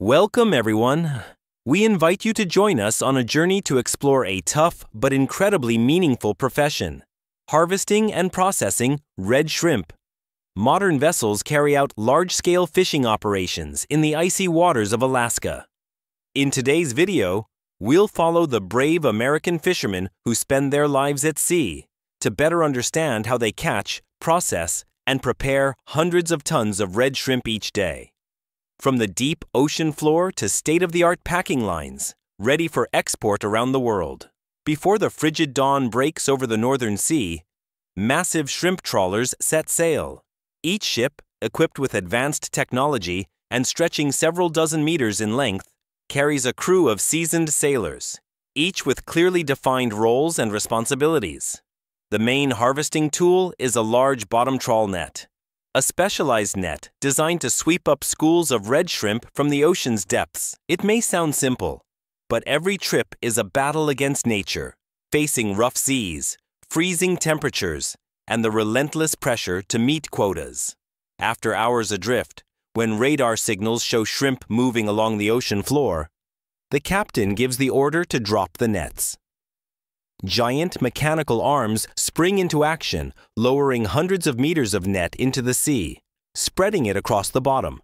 Welcome, everyone. We invite you to join us on a journey to explore a tough but incredibly meaningful profession harvesting and processing red shrimp. Modern vessels carry out large scale fishing operations in the icy waters of Alaska. In today's video, we'll follow the brave American fishermen who spend their lives at sea to better understand how they catch, process, and prepare hundreds of tons of red shrimp each day. From the deep ocean floor to state of the art packing lines, ready for export around the world. Before the frigid dawn breaks over the northern sea, massive shrimp trawlers set sail. Each ship, equipped with advanced technology and stretching several dozen meters in length, carries a crew of seasoned sailors, each with clearly defined roles and responsibilities. The main harvesting tool is a large bottom trawl net, a specialized net designed to sweep up schools of red shrimp from the ocean's depths. It may sound simple, but every trip is a battle against nature, facing rough seas, freezing temperatures, and the relentless pressure to meet quotas. After hours adrift, when radar signals show shrimp moving along the ocean floor, the captain gives the order to drop the nets. Giant mechanical arms spring into action, lowering hundreds of meters of net into the sea, spreading it across the bottom.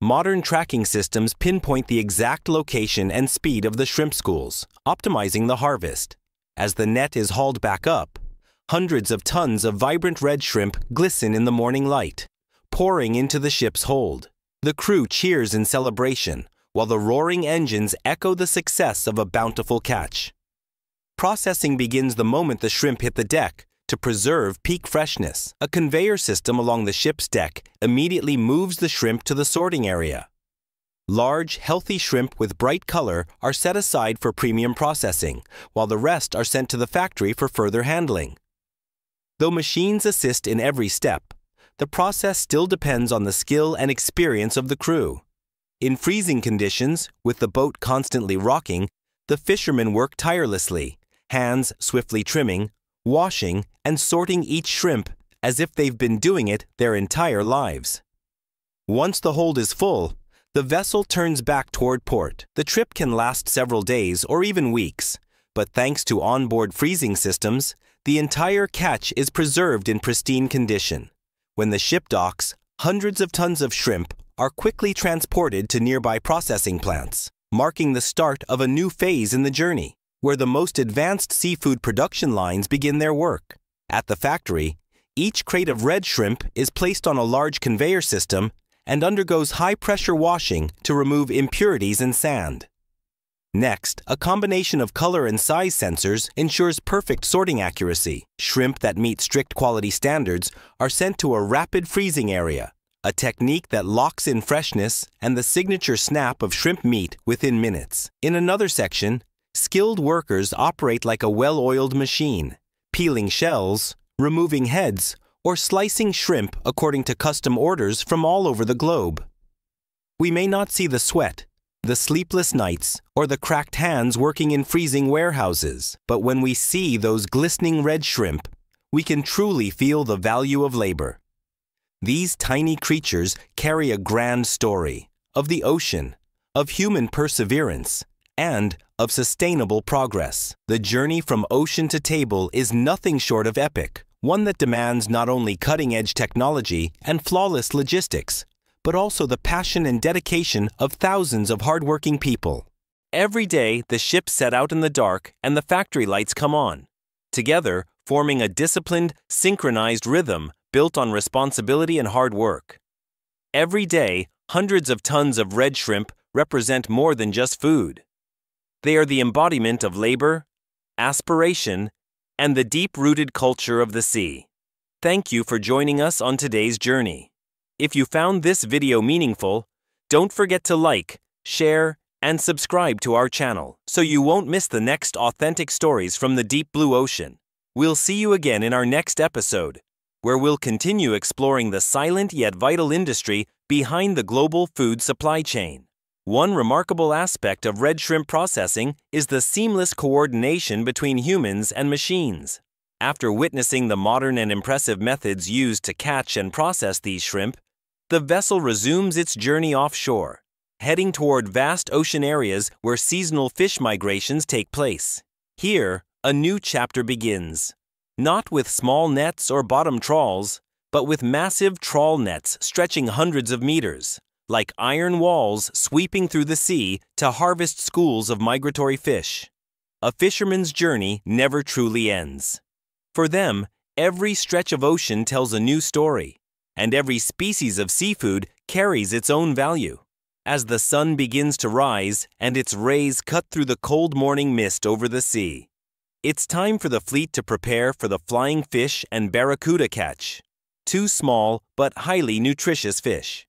Modern tracking systems pinpoint the exact location and speed of the shrimp schools, optimizing the harvest. As the net is hauled back up, hundreds of tons of vibrant red shrimp glisten in the morning light, pouring into the ship's hold. The crew cheers in celebration, while the roaring engines echo the success of a bountiful catch. Processing begins the moment the shrimp hit the deck. To preserve peak freshness, a conveyor system along the ship's deck immediately moves the shrimp to the sorting area. Large, healthy shrimp with bright color are set aside for premium processing, while the rest are sent to the factory for further handling. Though machines assist in every step, the process still depends on the skill and experience of the crew. In freezing conditions, with the boat constantly rocking, the fishermen work tirelessly, hands swiftly trimming, washing, and sorting each shrimp as if they've been doing it their entire lives. Once the hold is full, the vessel turns back toward port. The trip can last several days or even weeks, but thanks to onboard freezing systems, the entire catch is preserved in pristine condition. When the ship docks, hundreds of tons of shrimp are quickly transported to nearby processing plants, marking the start of a new phase in the journey where the most advanced seafood production lines begin their work. At the factory, each crate of red shrimp is placed on a large conveyor system and undergoes high pressure washing to remove impurities and sand. Next, a combination of color and size sensors ensures perfect sorting accuracy. Shrimp that meet strict quality standards are sent to a rapid freezing area, a technique that locks in freshness and the signature snap of shrimp meat within minutes. In another section, skilled workers operate like a well oiled machine, peeling shells, removing heads, or slicing shrimp according to custom orders from all over the globe. We may not see the sweat, the sleepless nights, or the cracked hands working in freezing warehouses, but when we see those glistening red shrimp, we can truly feel the value of labor. These tiny creatures carry a grand story of the ocean, of human perseverance, and of sustainable progress. The journey from ocean to table is nothing short of epic, one that demands not only cutting edge technology and flawless logistics, but also the passion and dedication of thousands of hardworking people. Every day, the ships set out in the dark and the factory lights come on, together forming a disciplined, synchronized rhythm built on responsibility and hard work. Every day, hundreds of tons of red shrimp represent more than just food. They are the embodiment of labor, aspiration, and the deep rooted culture of the sea. Thank you for joining us on today's journey. If you found this video meaningful, don't forget to like, share, and subscribe to our channel so you won't miss the next authentic stories from the deep blue ocean. We'll see you again in our next episode, where we'll continue exploring the silent yet vital industry behind the global food supply chain. One remarkable aspect of red shrimp processing is the seamless coordination between humans and machines. After witnessing the modern and impressive methods used to catch and process these shrimp, the vessel resumes its journey offshore, heading toward vast ocean areas where seasonal fish migrations take place. Here, a new chapter begins. Not with small nets or bottom trawls, but with massive trawl nets stretching hundreds of meters, like iron walls sweeping through the sea to harvest schools of migratory fish. A fisherman's journey never truly ends. For them, every stretch of ocean tells a new story, and every species of seafood carries its own value. As the sun begins to rise and its rays cut through the cold morning mist over the sea, it's time for the fleet to prepare for the flying fish and barracuda catch, two small but highly nutritious fish.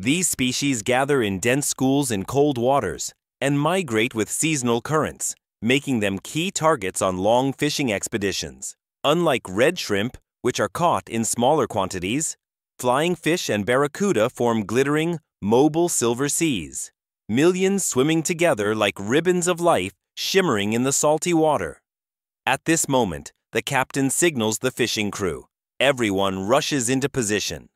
These species gather in dense schools in cold waters and migrate with seasonal currents, making them key targets on long fishing expeditions. Unlike red shrimp, which are caught in smaller quantities, flying fish and barracuda form glittering, mobile silver seas, millions swimming together like ribbons of life shimmering in the salty water. At this moment, the captain signals the fishing crew. Everyone rushes into position.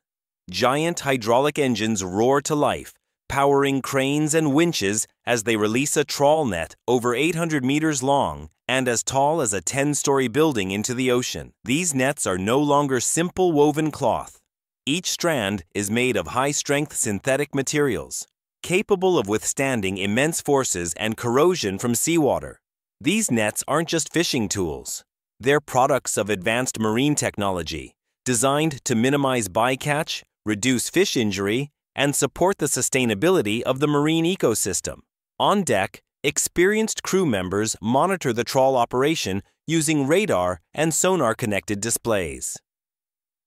Giant hydraulic engines roar to life, powering cranes and winches as they release a trawl net over 800 meters long and as tall as a 10 story building into the ocean. These nets are no longer simple woven cloth. Each strand is made of high strength synthetic materials, capable of withstanding immense forces and corrosion from seawater. These nets aren't just fishing tools. They're products of advanced marine technology, designed to minimize bycatch, reduce fish injury, and support the sustainability of the marine ecosystem. On deck, experienced crew members monitor the trawl operation using radar and sonar connected displays.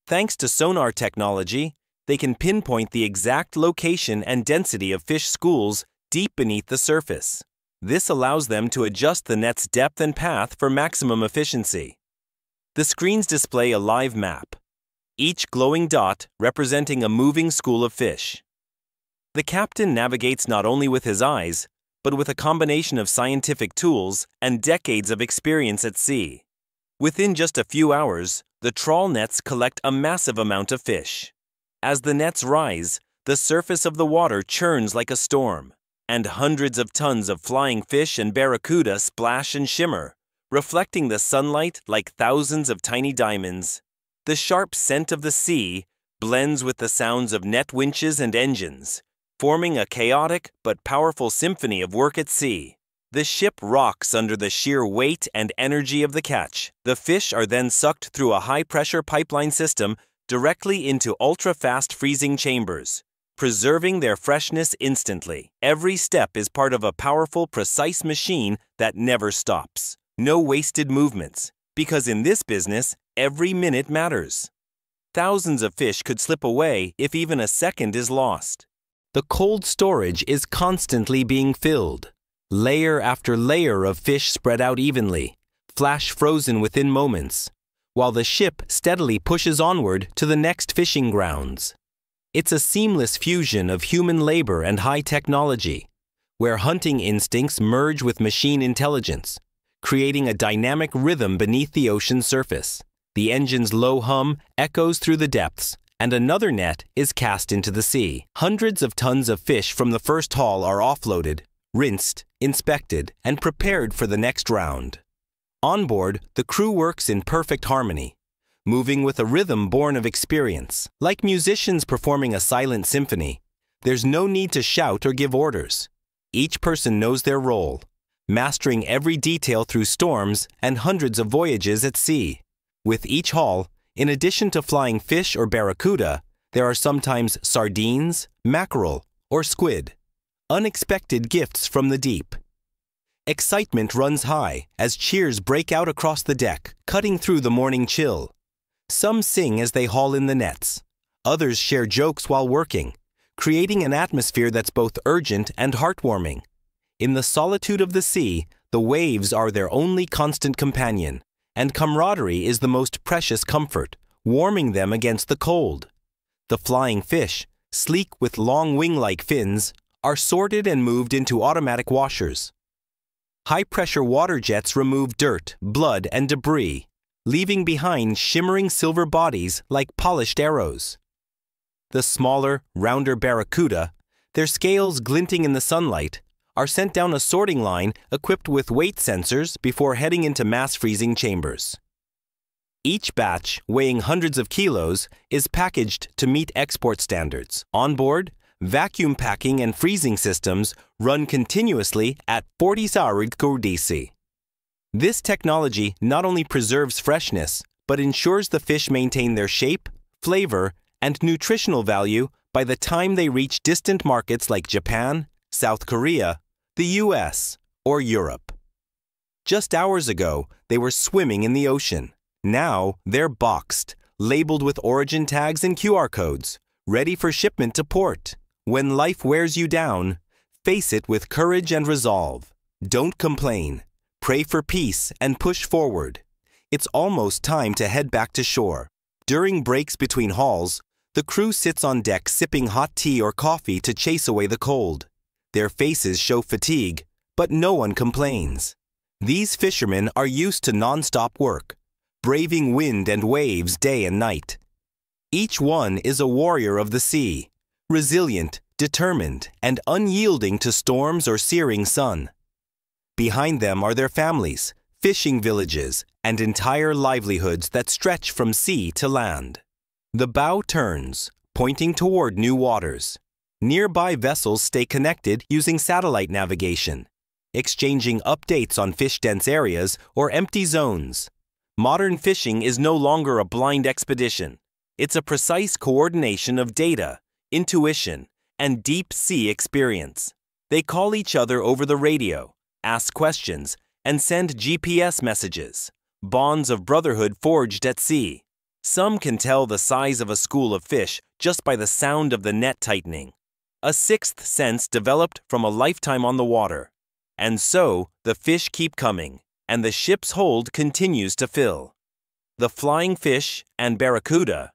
Thanks to sonar technology, they can pinpoint the exact location and density of fish schools deep beneath the surface. This allows them to adjust the net's depth and path for maximum efficiency. The screens display a live map, each glowing dot representing a moving school of fish. The captain navigates not only with his eyes, but with a combination of scientific tools and decades of experience at sea. Within just a few hours, the trawl nets collect a massive amount of fish. As the nets rise, the surface of the water churns like a storm and hundreds of tons of flying fish and barracuda splash and shimmer, reflecting the sunlight like thousands of tiny diamonds. The sharp scent of the sea blends with the sounds of net winches and engines, forming a chaotic but powerful symphony of work at sea. The ship rocks under the sheer weight and energy of the catch. The fish are then sucked through a high pressure pipeline system directly into ultra fast freezing chambers preserving their freshness instantly. Every step is part of a powerful, precise machine that never stops. No wasted movements, because in this business, every minute matters. Thousands of fish could slip away if even a second is lost. The cold storage is constantly being filled. Layer after layer of fish spread out evenly, flash frozen within moments, while the ship steadily pushes onward to the next fishing grounds. It's a seamless fusion of human labor and high technology, where hunting instincts merge with machine intelligence, creating a dynamic rhythm beneath the ocean's surface. The engine's low hum echoes through the depths, and another net is cast into the sea. Hundreds of tons of fish from the first haul are offloaded, rinsed, inspected, and prepared for the next round. On board, the crew works in perfect harmony, moving with a rhythm born of experience. Like musicians performing a silent symphony, there's no need to shout or give orders. Each person knows their role, mastering every detail through storms and hundreds of voyages at sea. With each haul, in addition to flying fish or barracuda, there are sometimes sardines, mackerel, or squid. Unexpected gifts from the deep. Excitement runs high as cheers break out across the deck, cutting through the morning chill. Some sing as they haul in the nets. Others share jokes while working, creating an atmosphere that's both urgent and heartwarming. In the solitude of the sea, the waves are their only constant companion, and camaraderie is the most precious comfort, warming them against the cold. The flying fish, sleek with long wing like fins, are sorted and moved into automatic washers. High pressure water jets remove dirt, blood, and debris, leaving behind shimmering silver bodies like polished arrows. The smaller, rounder barracuda, their scales glinting in the sunlight, are sent down a sorting line equipped with weight sensors before heading into mass freezing chambers. Each batch, weighing hundreds of kilos, is packaged to meet export standards. On board, vacuum packing and freezing systems run continuously at 40 DC. This technology not only preserves freshness, but ensures the fish maintain their shape, flavor, and nutritional value by the time they reach distant markets like Japan, South Korea, the US, or Europe. Just hours ago, they were swimming in the ocean. Now, they're boxed, labeled with origin tags and QR codes, ready for shipment to port. When life wears you down, face it with courage and resolve. Don't complain. Pray for peace and push forward. It's almost time to head back to shore. During breaks between hauls, the crew sits on deck sipping hot tea or coffee to chase away the cold. Their faces show fatigue, but no one complains. These fishermen are used to non-stop work, braving wind and waves day and night. Each one is a warrior of the sea, resilient, determined, and unyielding to storms or searing sun. Behind them are their families, fishing villages, and entire livelihoods that stretch from sea to land. The bow turns, pointing toward new waters. Nearby vessels stay connected using satellite navigation, exchanging updates on fish-dense areas or empty zones. Modern fishing is no longer a blind expedition. It's a precise coordination of data, intuition, and deep sea experience. They call each other over the radio, ask questions, and send GPS messages, bonds of brotherhood forged at sea. Some can tell the size of a school of fish just by the sound of the net tightening. A sixth sense developed from a lifetime on the water. And so, the fish keep coming, and the ship's hold continues to fill. The flying fish and barracuda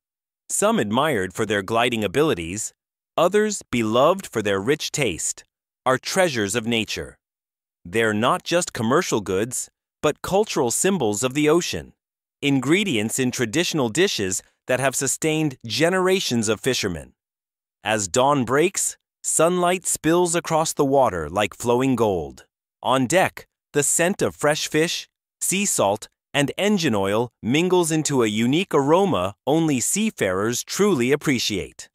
some admired for their gliding abilities, others beloved for their rich taste, are treasures of nature. They're not just commercial goods, but cultural symbols of the ocean, ingredients in traditional dishes that have sustained generations of fishermen. As dawn breaks, sunlight spills across the water like flowing gold. On deck, the scent of fresh fish, sea salt, and engine oil mingles into a unique aroma only seafarers truly appreciate.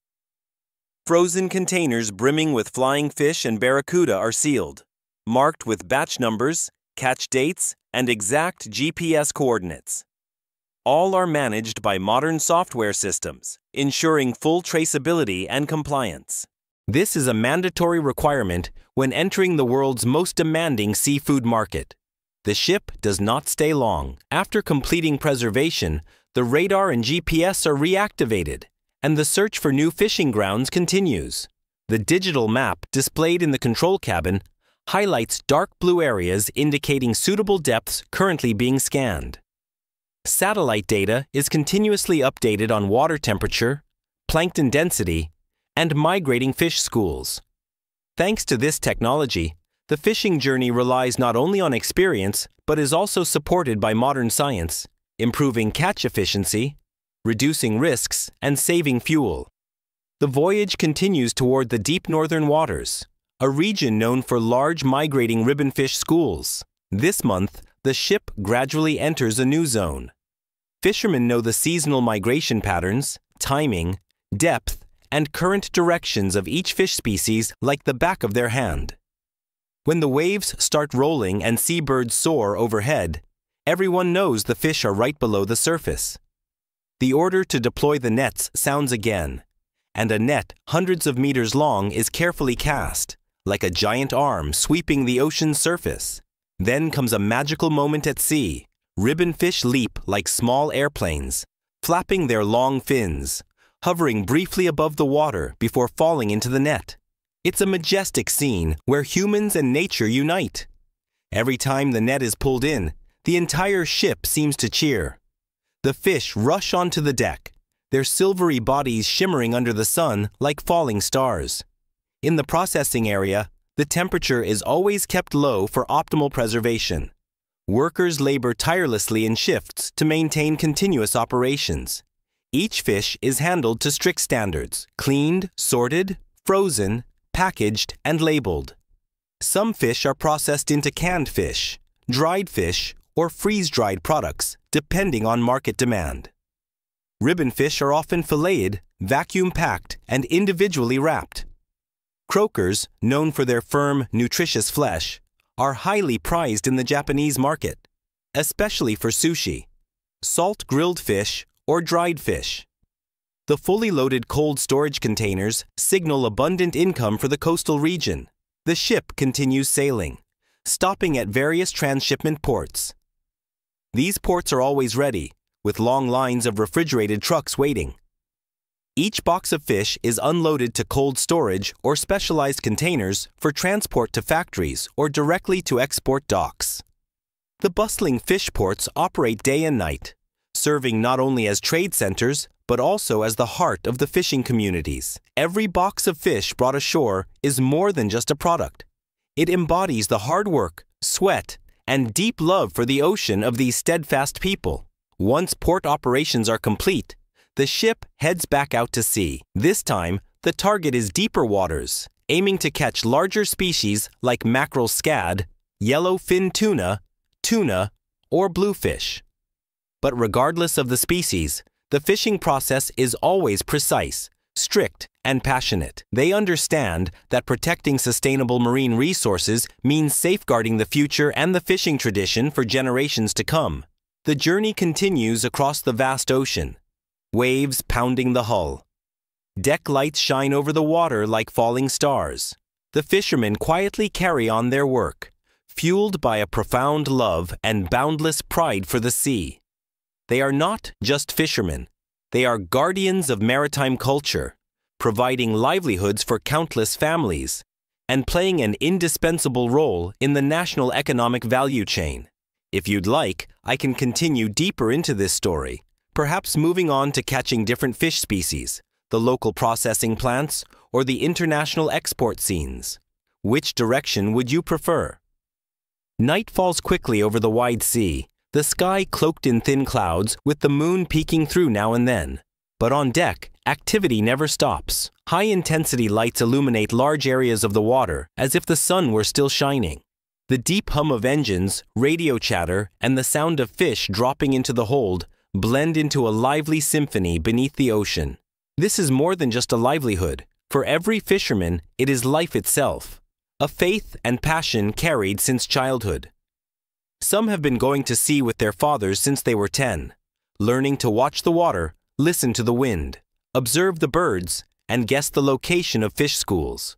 Frozen containers brimming with flying fish and barracuda are sealed, marked with batch numbers, catch dates, and exact GPS coordinates. All are managed by modern software systems, ensuring full traceability and compliance. This is a mandatory requirement when entering the world's most demanding seafood market. The ship does not stay long. After completing preservation, the radar and GPS are reactivated, and the search for new fishing grounds continues. The digital map displayed in the control cabin highlights dark blue areas indicating suitable depths currently being scanned. Satellite data is continuously updated on water temperature, plankton density, and migrating fish schools. Thanks to this technology, the fishing journey relies not only on experience, but is also supported by modern science, improving catch efficiency, reducing risks, and saving fuel. The voyage continues toward the deep northern waters, a region known for large migrating ribbonfish schools. This month, the ship gradually enters a new zone. Fishermen know the seasonal migration patterns, timing, depth, and current directions of each fish species like the back of their hand. When the waves start rolling and seabirds soar overhead, everyone knows the fish are right below the surface. The order to deploy the nets sounds again, and a net hundreds of meters long is carefully cast, like a giant arm sweeping the ocean's surface. Then comes a magical moment at sea. Ribbonfish leap like small airplanes, flapping their long fins, hovering briefly above the water before falling into the net. It's a majestic scene where humans and nature unite. Every time the net is pulled in, the entire ship seems to cheer. The fish rush onto the deck, their silvery bodies shimmering under the sun like falling stars. In the processing area, the temperature is always kept low for optimal preservation. Workers labor tirelessly in shifts to maintain continuous operations. Each fish is handled to strict standards, cleaned, sorted, frozen, packaged, and labeled. Some fish are processed into canned fish, dried fish, or freeze dried products, depending on market demand. Ribbon fish are often filleted, vacuum packed, and individually wrapped. Croakers, known for their firm, nutritious flesh, are highly prized in the Japanese market, especially for sushi, salt grilled fish, or dried fish. The fully loaded cold storage containers signal abundant income for the coastal region. The ship continues sailing, stopping at various transshipment ports. These ports are always ready, with long lines of refrigerated trucks waiting. Each box of fish is unloaded to cold storage or specialized containers for transport to factories or directly to export docks. The bustling fish ports operate day and night, serving not only as trade centers, but also as the heart of the fishing communities. Every box of fish brought ashore is more than just a product. It embodies the hard work, sweat, and deep love for the ocean of these steadfast people. Once port operations are complete, the ship heads back out to sea. This time, the target is deeper waters, aiming to catch larger species like mackerel scad, yellow-fin tuna, tuna, or bluefish. But regardless of the species, the fishing process is always precise, strict, and passionate. They understand that protecting sustainable marine resources means safeguarding the future and the fishing tradition for generations to come. The journey continues across the vast ocean, waves pounding the hull. Deck lights shine over the water like falling stars. The fishermen quietly carry on their work, fueled by a profound love and boundless pride for the sea. They are not just fishermen. They are guardians of maritime culture, providing livelihoods for countless families, and playing an indispensable role in the national economic value chain. If you'd like, I can continue deeper into this story, perhaps moving on to catching different fish species, the local processing plants, or the international export scenes. Which direction would you prefer? Night falls quickly over the wide sea, the sky cloaked in thin clouds, with the moon peeking through now and then. But on deck, activity never stops. High intensity lights illuminate large areas of the water as if the sun were still shining. The deep hum of engines, radio chatter, and the sound of fish dropping into the hold blend into a lively symphony beneath the ocean. This is more than just a livelihood. For every fisherman, it is life itself, a faith and passion carried since childhood. Some have been going to sea with their fathers since they were 10, learning to watch the water, listen to the wind, observe the birds, and guess the location of fish schools.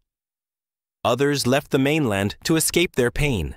Others left the mainland to escape their pain,